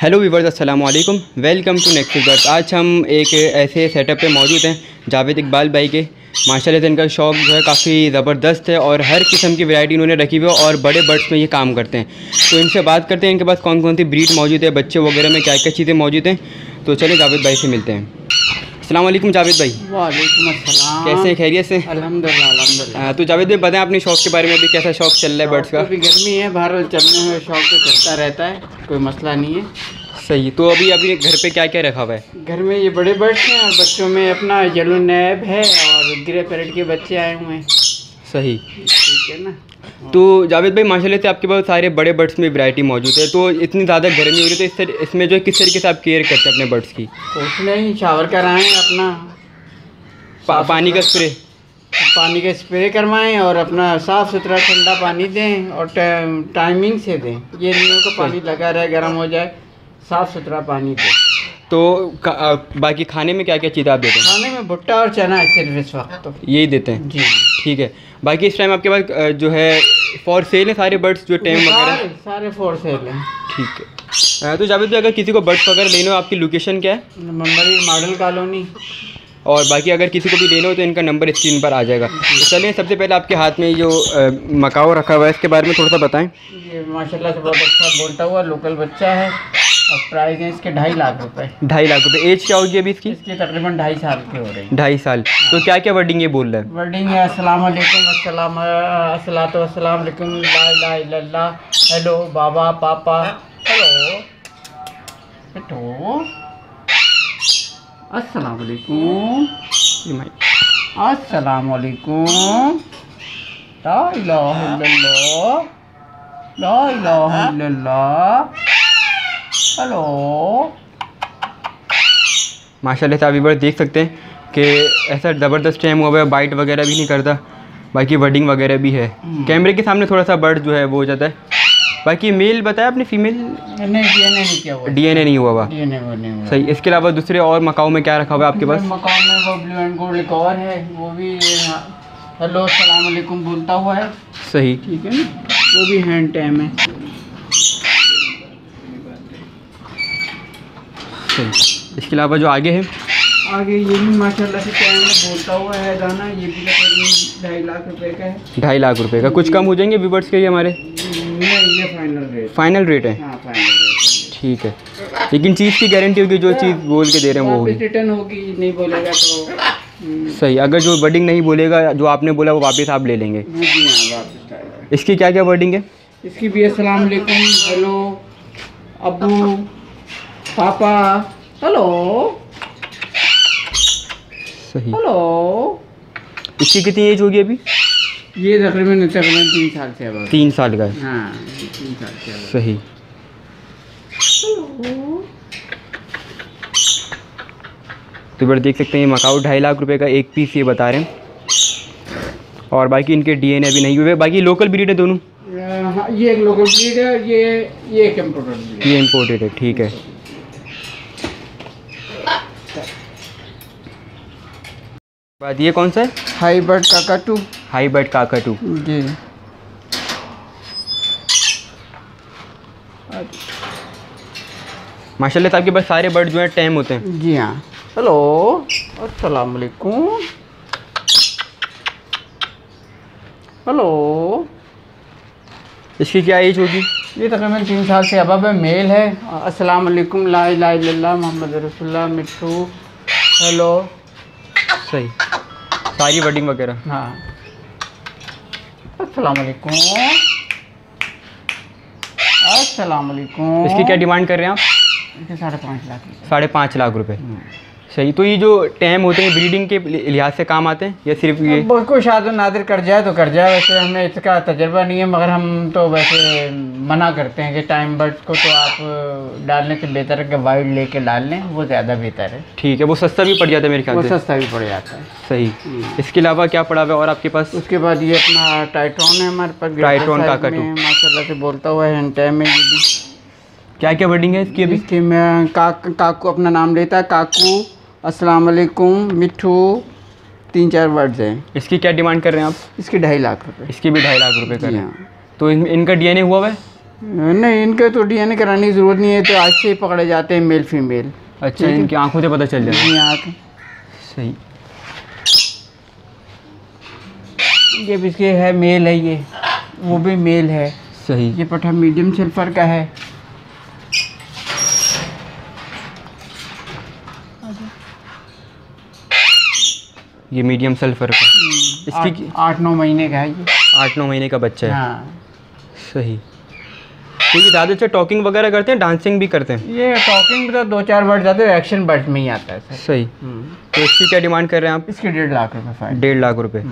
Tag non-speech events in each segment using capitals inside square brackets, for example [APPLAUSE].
Hello viewers अस्सलाम वालेकुम welcome to next bird आज हम एक ऐसे सेटअप पे मौजूद हैं जावेद इकबाल भाई के। माशाल्लाह इनका शौक जो है काफ़ी ज़बरदस्त है और हर किस्म की वैरायटी इन्होंने रखी हुई है और बड़े बर्ड्स में ये काम करते हैं। तो इनसे बात करते हैं इनके पास कौन कौन सी ब्रीड मौजूद है बच्चे वगैरह में क्या क्या चीज़ें मौजूद हैं। तो चलिए जावेद भाई से मिलते हैं। अस्सलाम वालेकुम जावेद भाई। वालेकुम अस्सलाम। कैसे हैं खैरियत से? अल्हम्दुलिल्लाह अल्हम्दुलिल्लाह। तो जावेद भाई बताएँ अपने शौक के बारे में अभी कैसा शौक चल रहा है बर्ड्स का? अभी गर्मी है बहरहाल चलने हुए शौक तो चलता रहता है कोई मसला नहीं है। सही। तो अभी अभी घर पे क्या क्या रखा हुआ है? घर में ये बड़े बर्ड्स हैं और बच्चों में अपना येलो नैब है और ग्रे पैरेट के बच्चे आए हुए हैं। सही। ठीक है ना? तो जावेद भाई माशाल्लाह से आपके पास सारे बड़े बर्ड्स में वैरायटी मौजूद है। तो इतनी ज़्यादा गर्मी हो रही है तो इस तर, इसमें जो है किस तरीके से आप केयर करते हैं अपने बर्ड्स की? कुछ नहीं शावर कराएँ अपना। पा, पानी का स्प्रे पानी का स्प्रे करवाएँ और अपना साफ़ सुथरा ठंडा पानी दें और टाइमिंग से दें। ये नहीं हो पानी लगा रहे गर्म हो जाए। साफ़ सुथरा पानी दें। तो आ, बाकी खाने में क्या क्या चीज़ें आप देते हैं? खाने में भुट्टा और चना है सिर्फ़ इस वक्त तो। यही देते हैं? जी। ठीक है। बाकी इस टाइम आपके पास जो है फॉर सेल है सारे बर्ड्स जो टेम वगैरह? सारे सारे फोर सेल हैं। ठीक है। तो जावेद अगर किसी को बर्ड्स वगैरह लेने हो आपकी लोकेशन क्या है? Mumbai Model Colony. और बाकी अगर किसी को भी लेना हो तो इनका नंबर स्क्रीन पर आ जाएगा। तो चलिए सबसे पहले आपके हाथ में जो मकाओ रखा हुआ है इसके बारे में थोड़ा सा बताएँ। ये माशाल्लाह से बहुत अच्छा बोलता हुआ लोकल बच्चा है। और प्राइस है इसके ढाई लाख रुपए। ढाई लाख रुपए। एज क्या होगी अभी इसकी? इसके तकरीबन ढाई साल के हो रहे हैं। ढाई साल। तो क्या क्या वर्डिंग ये बोल रहा है? वर्डिंग है वालेकुम ला हेलो बाबा पापा हेलो बेटो अस्सलाम वालेकुम ला इलाहा इल्लल्लाह ला इलाहा इल्लल्लाह हेलो माशाल्लाह से आप एक बार देख सकते हैं कि ऐसा ज़बरदस्त टाइम हुआ है बाइट वगैरह भी नहीं करता। बाकी वर्डिंग वगैरह भी है। कैमरे के सामने थोड़ा सा बर्ड जो है वो हो जाता है। बाकी मेल बताया आपने फीमेल नहीं डीएनए नहीं किया हुआ डीएनए नहीं हुआ हुआ। डीएनए नहीं हुआ सही इसके अलावा दूसरे और मकाओ में क्या रखा हुआ है आपके पास? में वो ब्लू एंड गोल्ड कवर है वो भी हाँ, हेलो अस्सलाम वालेकुम बोलता हुआ है। सही। ठीक है ना? वो भी हैंड टैम है। सही इसके अलावा जो आगे है? आगे ये भी माशाल्लाह से टैम में बोलता हुआ है दाना ये भी तकरीबन ढाई लाख रुपए का है। ढाई लाख रुपए का। कुछ कम हो जाएँगे व्यूवर्स के लिए हमारे? नहीं ये फाइनल रेट फाइनल रेट है? हाँ फाइनल रेट ठीक है। लेकिन चीज़ की गारंटी होगी जो चीज़ बोल के दे रहे हैं वो होगी। रिटर्न होगी नहीं बोलेगा तो। हम्म, सही अगर जो वर्डिंग नहीं बोलेगा जो आपने बोला वो वापस आप ले लेंगे। हाँ आएगा इसकी क्या क्या वर्डिंग है? इसकी भी अस्सलाम हेलो अब्बू। पापा। हेलो। सही। हेलो। इसकी कितनी एज होगी अभी? ये तकरीबन तकरीबन तीन साल से अब तीन साल का है। हाँ तीन साल से अब सही। तो इधर देख सकते हैं ये मकाऊ ढाई लाख रुपए का एक पीस ये बता रहे हैं। और बाकी इनके डीएनए अभी नहीं हुए। बाकी लोकल ब्रीड है दोनों? हाँ, ये एक लोकल ब्रीड है ये ये एक इम्पोर्टेड ब्रीड ये इम्पोर्टेड है ठीक है। बाद ये कौन सा है? Hi bird cockatoo. Hi bird cockatoo. जी। माशाल्लाह आपके पास सारे बर्ड जो हैं टैम होते हैं। जी हाँ। हेलो अस्सलाम वालेकुम। हेलो। इसकी क्या एज होगी? ये तकरीबन तीन साल से अब है मेल है। अस्सलाम वालेकुम ला इलाहा इल्लल्लाह मोहम्मद रसूलुल्लाह मिट्टू हेलो। सही। सारी वर्डिंग वगैरह। हाँ। असलकुम असलकुम इसकी क्या डिमांड कर रहे हैं आप? साढ़े पाँच लाख साढ़े पाँच लाख रुपए। सही तो ये जो टैम होते हैं ब्रीडिंग के लिहाज से काम आते हैं या सिर्फ़ ये? कोई शाद नादिर कर जाए तो कर जाए वैसे हमें इसका तजर्बा नहीं है मगर हम तो वैसे मना करते हैं कि टाइम बर्ड्स को तो आप डालने से बेहतर है कि वाइड लेके डाल लें वो ज़्यादा बेहतर है। ठीक है वो सस्ता भी पड़ जाता है मेरे ख्याल से। सस्ता भी पड़ जाता है। सही। इसके अलावा क्या पड़ा हुआ है और आपके पास? उसके बाद ये अपना टाइट्रॉन है हमारे पास ग्रेटर टाइट्रॉन साइज़ काकाटू। में माशाल्लाह से बोलता हुआ है टाइम में क्या क्या वर्डिंग है इसकी अभी? इसके में काक काकू अपना नाम लेता है काकू। अस्सलाम वालेकुम मिट्ठू तीन चार वर्ड्स हैं। इसकी क्या डिमांड कर रहे हैं आप? इसके ढाई लाख रुपए। इसकी भी ढाई लाख रुपए कर रहे हैं। हाँ। तो इन, इनका डीएनए हुआ है? नहीं इनके तो डीएनए कराने की ज़रूरत नहीं है तो आज से ही पकड़े जाते हैं मेल फीमेल अच्छा इनकी आँखों से पता चल जाए। जी आँख सही। ये इसके है मेल है ये। वो भी मेल है। सही। ये पठा मीडियम सल्फ़र का है। ये मीडियम सल्फ़र का। इसकी आठ- नौ महीने का है ये। आठ नौ महीने का बच्चा है। हाँ। सही। ये ज़्यादा से टॉकिंग वगैरह करते हैं डांसिंग भी करते हैं। ये टॉकिंग तो दो चार वर्ड जाते हैं एक्शन वर्ड में ही आता है सर। सही। तो इसकी क्या डिमांड कर रहे हैं आप? इसके डेढ़ लाख रुपए फाइन डेढ़ लाख रुपए।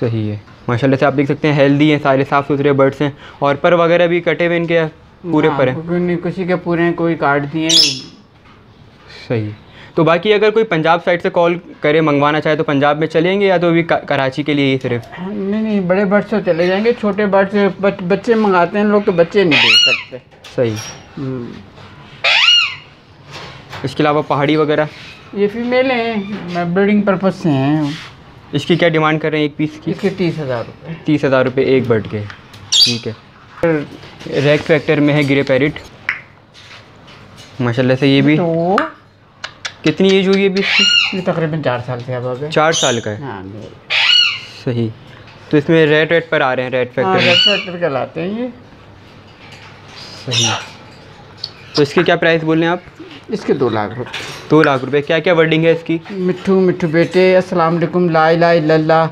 सही है। माशाल्लाह से आप देख सकते हैं हेल्दी हैं सारे साफ़ सुथरे बर्ड्स हैं। और पर वगैरह भी कटे हुए इनके पूरे पर हैं। किसी के पूरे हैं कोई कार्ड दिए सही। तो बाकी अगर कोई पंजाब साइड से कॉल करे मंगवाना चाहे तो पंजाब में चलेंगे या तो अभी कराची के लिए ही सिर्फ़? नहीं नहीं बड़े बर्ड से चले जाएँगे छोटे बर्ड से बच, बच्चे मंगाते हैं लोग तो बच्चे नहीं दे सकते। सही। इसके अलावा पहाड़ी वगैरह? ये फीमेल हैं ब्रीडिंग पर्पज से हैं। इसकी क्या डिमांड कर रहे हैं एक पीस की? इसके तीस हज़ार रुपये तीस हज़ार रुपये एक बर्ड के। ठीक है। रैक फैक्टर में है गिरे पैरिट माशाल्लाह से ये भी। तो कितनी एज हुई है अभी इसकी? ये तकरीबन चार साल से अब हो गए चार साल का है? हाँ सही। तो इसमें रेड रेड पर आ रहे हैं रेड हाँ फैक्टर में। लाते हैं ये। सही। तो इसके क्या प्राइस बोल रहे हैं आप? इसके दो लाख रुपये दो लाख रुपये क्या क्या वर्डिंग है इसकी? मिट्ठू मिट्ठू बेटे अस्सलाम वालेकुम ला इल्लल्लाह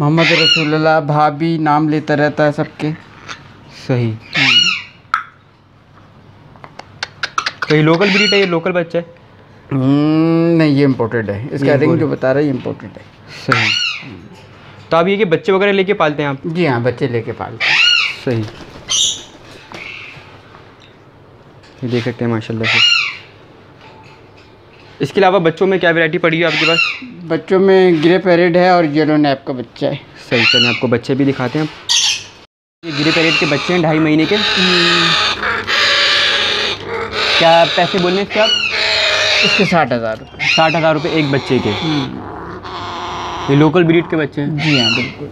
मोहम्मद रसूलुल्लाह भाभी नाम लेता रहता है सबके। सही। तो ये लोकल ब्रीड है ये लोकल बच्चा है? नहीं ये इम्पोर्टेड है। इसका रिंग जो बता रहा है ये इम्पोर्टेड है। सही। तो आप ये कि बच्चे वगैरह लेके पालते हैं आप? जी हाँ बच्चे लेके पालते हैं। सही। ये देख सकते हैं माशाल्लाह से। इसके अलावा बच्चों में क्या वैरायटी पड़ी है आपके पास? बच्चों में ग्रे पैरेड है और येलो नैप का बच्चा है। सही चलिए आपको बच्चे भी दिखाते हैं। ये ग्रे पैरेट के बच्चे हैं ढाई महीने के। क्या पैसे बोलने इसके आप? इसके साठ हज़ार रुपये साठ हज़ार रुपये एक बच्चे के? ये लोकल ब्रीड के बच्चे हैं? जी हाँ बिल्कुल।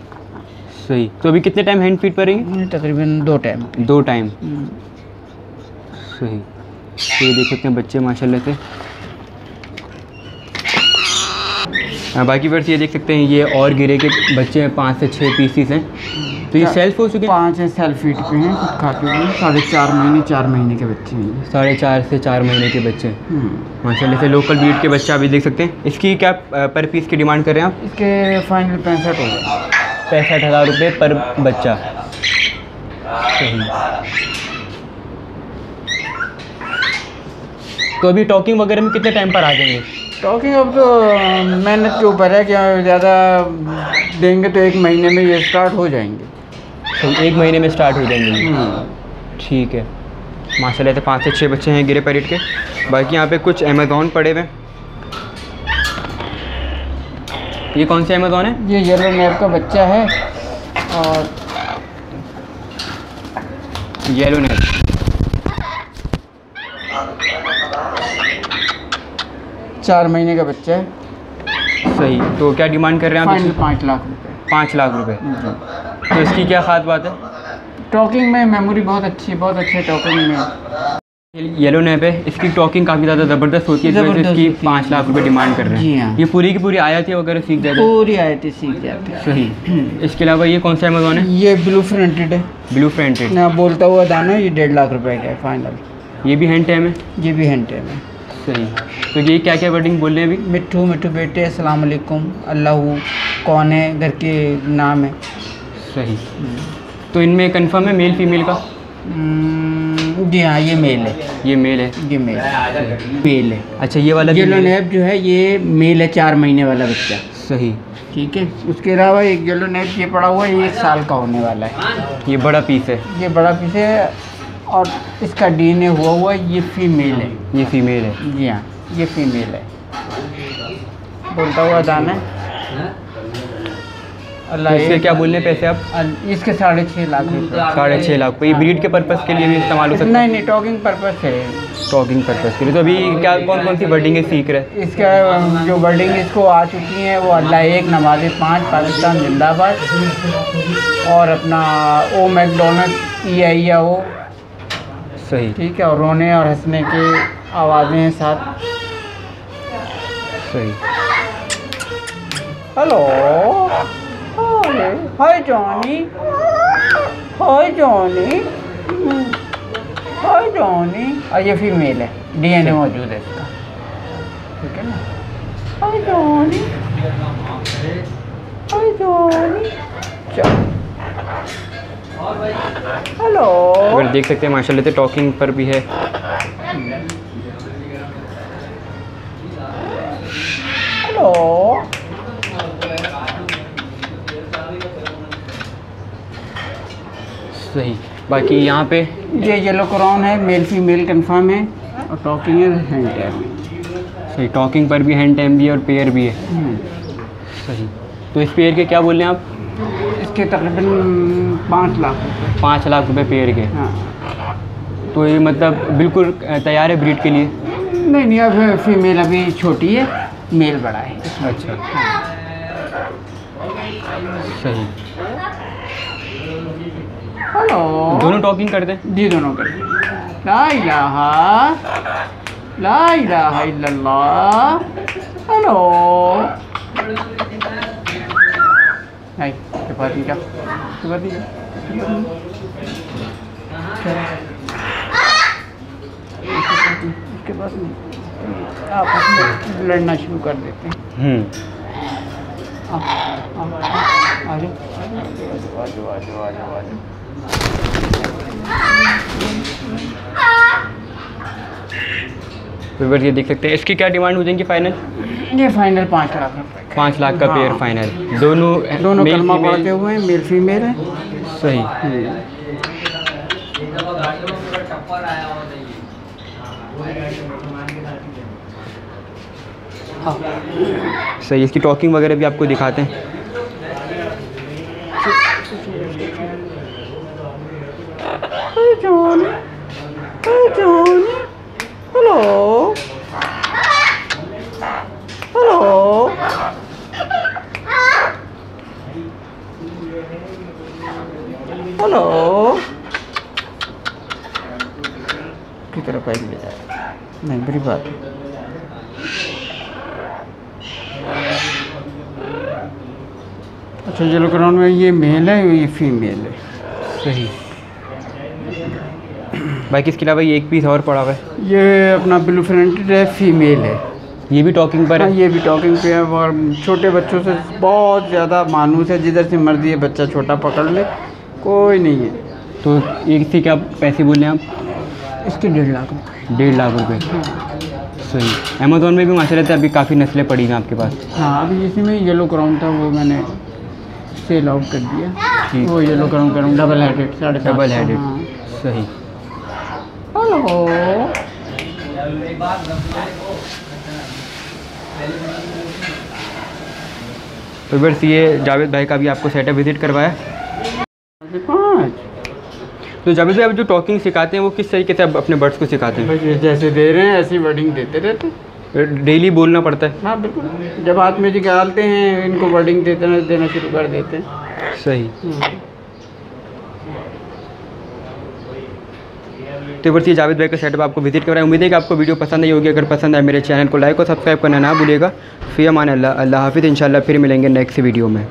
सही। तो अभी कितने टाइम हैंड फ़ीड पड़ेंगे ये तकरीबन दो टाइम दो टाइम सही। तो ये देख सकते हैं बच्चे माशाल्लाह से। हाँ, बाकी वर्ष ये देख सकते हैं ये और गिरे के बच्चे हैं पाँच से छः पीसीस हैं। तो ये सेल्फ हो चुके हैं? पाँच है सेल्फ फीट पे हैं खुद खाते हुए साढ़े चार महीने चार महीने के बच्चे हैं साढ़े चार से चार महीने के बच्चे। माशाल्लाह से लोकल ब्रीड के बच्चे अभी देख सकते हैं। इसकी क्या पर पीस की डिमांड कर रहे हैं आप? इसके फाइनल पैंसठ हो गए। पैंसठ हज़ार रुपये पर बच्चा। सही। तो अभी टॉकिंग वगैरह में कितने टाइम पर आ जाएँगे? टॉकिंग अब तो मेहनत के ऊपर है कि ज़्यादा देंगे तो एक महीने में ये स्टार्ट हो जाएँगे। तो एक महीने में स्टार्ट हो जाएँगे। हम्म। ठीक है। माशाल्लाह तो पाँच से छः बच्चे हैं गिरे पैरेट के। बाकी यहाँ पे कुछ अमेज़ोन पड़े हुए ये कौन से अमेज़ोन है? ये येलो नैप का बच्चा है और येलो नेट चार महीने का बच्चा है। सही। तो क्या डिमांड कर रहे हैं आप पाँच लाख रुपए। पाँच लाख रुपए। तो इसकी क्या खास बात है? टॉकिंग में मेमोरी बहुत अच्छी है बहुत अच्छी है टॉकिंग में। येलो नैप है इसकी टॉकिंग काफ़ी ज़्यादा ज़बरदस्त होती है इस ज़बरदस्त इसकी पाँच लाख रुपए डिमांड कर रहे जी हैं। हाँ। ये पूरी की पूरी आयत वगैरह सीख जाते हैं। पूरी आयतें सीख जाते हैं। सही। [CLEARS THROAT] इसके अलावा ये कौन सा अमेज़ोन है? ये ब्लू फ्रंटेड है। ब्लू फ्रंटेड ना बोलता हुआ दाना ये डेढ़ लाख रुपए का है फाइनल ये भी हैंड टाइम है? ये भी हिंटे है। सही। तो ये क्या क्या वर्डिंग बोल रहे हैं अभी? मिट्ठू मिट्ठू बेटे अस्सलाम वालेकुम अल्लाह कौन है घर के नाम है? सही। तो इनमें कंफर्म है मेल फीमेल का? हम्म, जी हाँ ये मेल है। ये मेल है। ये मेल है। मेल है। अच्छा ये वाला येलो नैप जो है ये मेल है चार महीने वाला बच्चा। सही। ठीक है? उसके अलावा एक येलो नैप ये पड़ा हुआ है ये एक साल का होने वाला है। ये बड़ा पीस है। ये बड़ा पीस है और इसका डीएनए हुआ हुआ है ये फीमेल है। ये फीमेल है। जी हाँ ये फीमेल है। बोलता हुआ दाना तो अल्लाह इसके एक- क्या बोलने पैसे आप? इसके साढ़े छः लाख साढ़े छः लाख। पे ये ब्रीड के पर्पज़ के लिए भी इस्तेमाल हो सकता नहीं नहीं टॉकिंग पर्पस है। टॉकिंग पर्पज़ के लिए। तो अभी क्या कौन कौन सी वर्डिंग सीख रहे हैं? इसका जो वर्डिंग इसको आ चुकी है वो अल्लाह एक नमाज़ पाँच पाकिस्तान जिंदाबाद। और अपना ओ मैकडोनल्ड ई आई या ओ। सही। ठीक है और रोने और हंसने की आवाज़ें हैं साथ। सही। Hello hi Johnny hi Johnny hi Johnny और ये फीमेल है। डीएनए मौजूद है इसका। ठीक है ना? हाय जॉनी हाय जॉनी चलो। हेलो अगर देख सकते हैं माशाल्लाह से टॉकिंग पर भी है। हेलो सही बाकी यहाँ पे ये येलो क्राउन है मेल फीमेल कंफर्म है और टॉकिंग है हैंड टैप सही टॉकिंग पर भी हैंड टैम भी है और पेयर भी है। सही। तो इस पेयर के क्या बोल रहे हैं आप? इसके तकरीबन पाँच लाख पाँच लाख रुपए पेयर के। हाँ। तो ये मतलब बिल्कुल तैयार है ब्रीड के लिए? नहीं नहीं अब फीमेल अभी छोटी है मेल बड़ा है। अच्छा। सही। हेलो दोनों टॉकिंग करते हैं? जी दोनों कर ला इलाहा ला इलाहा इल्लल्लाह। हेलो नहीं का इसके बाद लड़ना शुरू कर देते हैं। हम्म। आ आ आ जाओ आ जाओ। आ जाओ आ जाओ आ ये देख सकते हैं। इसकी क्या डिमांड हो जाएँगी फाइनल ये फाइनल पाँच लाख पाँच लाख का पेयर हाँ। फाइनल दोनों दोनों male, कलमा पढ़ते हुए हैं मेल फीमेल है। सही। हाँ। सही इसकी टॉकिंग वगैरह भी आपको दिखाते हैं Hey Johnny. Hey Johnny. Hello. Hello. Hello. की तरफ़ आई ले जाए नहीं, बड़ी बात अच्छा येलो क्राउन में ये मेल है ये फीमेल है सही बाकी इसके अलावा ये एक पीस और पड़ा हुआ है? ये अपना ब्लू फ्रंटेड है फीमेल है। ये भी टॉकिंग पर हाँ? है ये भी टॉकिंग पे है और छोटे बच्चों से बहुत ज़्यादा मानूस है जिधर से मर्ज़ी है बच्चा छोटा पकड़ ले कोई नहीं है। तो एक से क्या पैसे बोले आप? इसके डेढ़ लाख डेढ़ लाख रुपये सही। अमेजोन में भी माशाल्लाह से अभी काफ़ी नस्लें पड़ी हैं आपके पास। हाँ अभी इसमें येलो क्राउन था वो मैंने सेल आउट कर दिया। वो yellow crown crown double headed साढ़े डबल हेडेड हाँ। सही। हेलो तो बस ये जावेद भाई का भी आपको सेटअप विज़िट करवाया। तो जावेद भाई आप जो टॉकिंग सिखाते हैं वो किस तरीके से आप अपने बर्ड्स को सिखाते हैं? जैसे दे रहे हैं ऐसी वर्डिंग देते रहते हैं। हैं डेली बोलना पड़ता है। हाँ बिल्कुल। जब हाथ में निकालते हैं इनको वर्डिंग देते देना शुरू कर देते हैं। सही। तो वर्षी जावेद भाई का सेटअप आपको विज़िट कराएँ उम्मीद है कि आपको वीडियो पसंद आई होगी। अगर पसंद आए मेरे चैनल को लाइक और सब्सक्राइब करना ना भूलेगा फिर मान अल्लाह अल्लाह हाफिज़। इंशाल्लाह फिर मिलेंगे नेक्स्ट वीडियो में।